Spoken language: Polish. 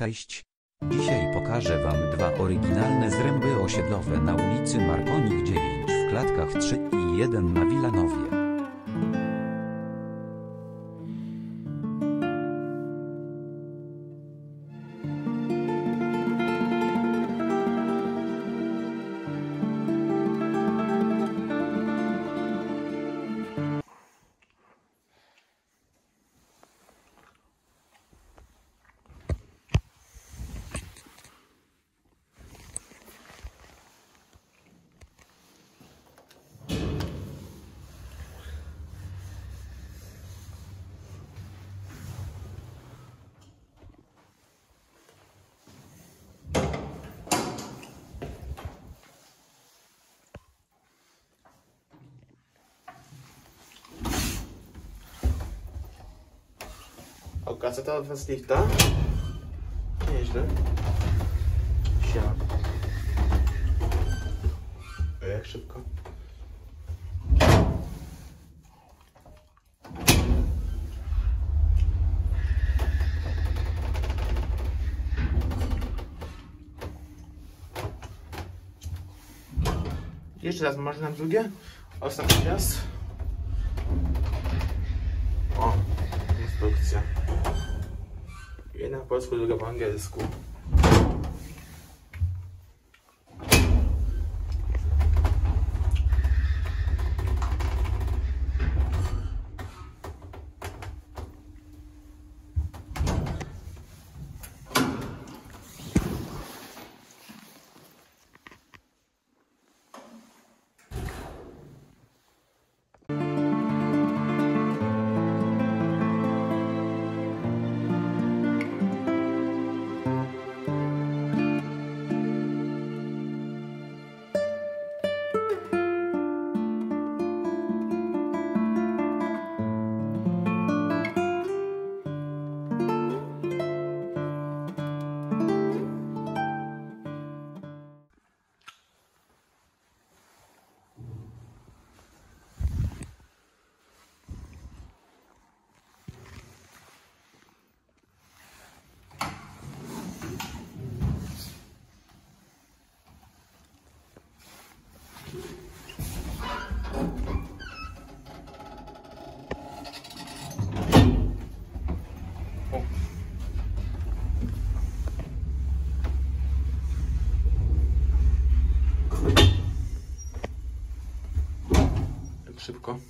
Cześć. Dzisiaj pokażę Wam dwa oryginalne zręby osiedlowe na ulicy Markonik 9 w klatkach 3 i 1 na Wilanowie. O, gazeta od was lifta? Nieźle. Siema. O, jak szybko. Jeszcze raz, może na drugie? Ostatni raz. O, instrukcja. right now, o look up and. Szybko.